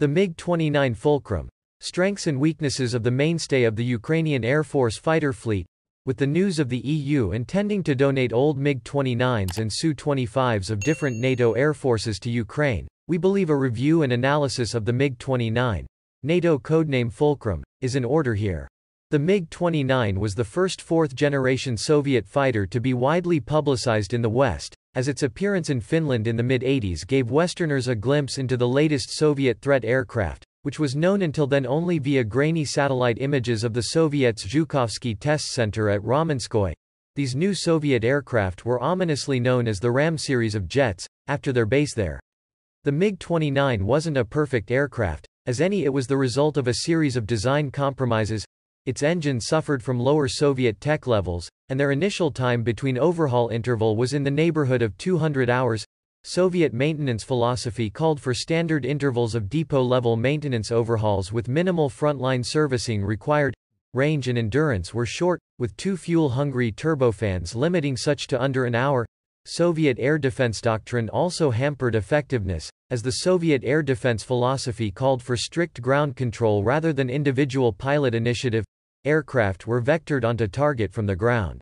The MiG-29 Fulcrum. Strengths and weaknesses of the mainstay of the Ukrainian Air Force fighter fleet. With the news of the EU intending to donate old MiG-29s and Su-25s of different NATO air forces to Ukraine, we believe a review and analysis of the MiG-29, NATO codename Fulcrum, is in order here. The MiG-29 was the first fourth-generation Soviet fighter to be widely publicized in the West, as its appearance in Finland in the mid-80s gave Westerners a glimpse into the latest Soviet threat aircraft, which was known until then only via grainy satellite images of the Soviets' Zhukovsky Test Center at Ramenskoye. These new Soviet aircraft were ominously known as the Ram series of jets, after their base there. The MiG-29 wasn't a perfect aircraft, as any it was the result of a series of design compromises, its engine suffered from lower Soviet tech levels, and their initial time between overhaul interval was in the neighborhood of 200 hours. Soviet maintenance philosophy called for standard intervals of depot-level maintenance overhauls with minimal frontline servicing required. Range and endurance were short, with two fuel-hungry turbofans limiting such to under an hour. Soviet air defense doctrine also hampered effectiveness, as the Soviet air defense philosophy called for strict ground control rather than individual pilot initiative. Aircraft were vectored onto target from the ground.